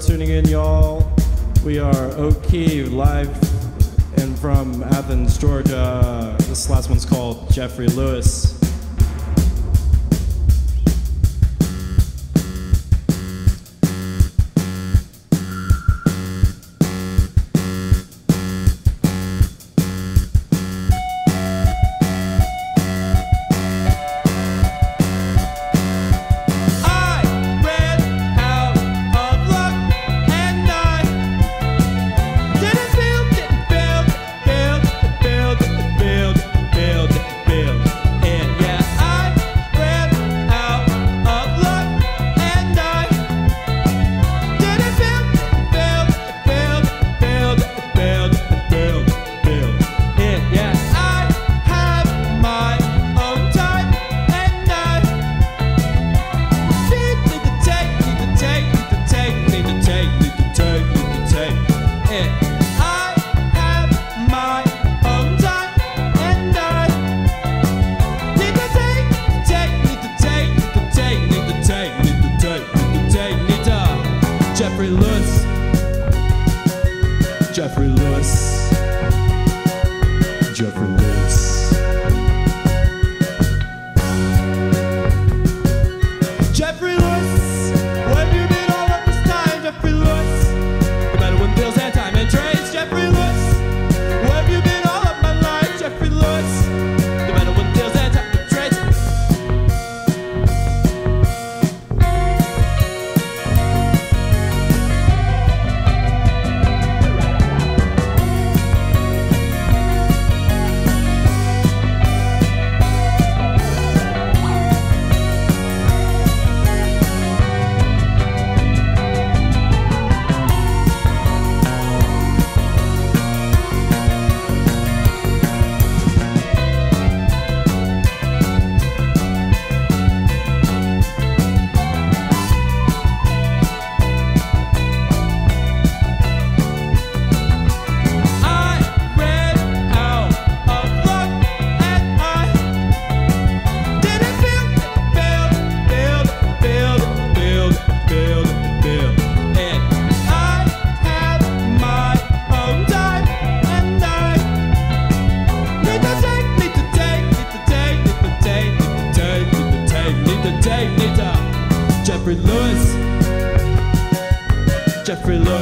tuning in, y'all. We are O'Keefe live and from Athens, Georgia. This last one's called Jeffrey Lewis. every love.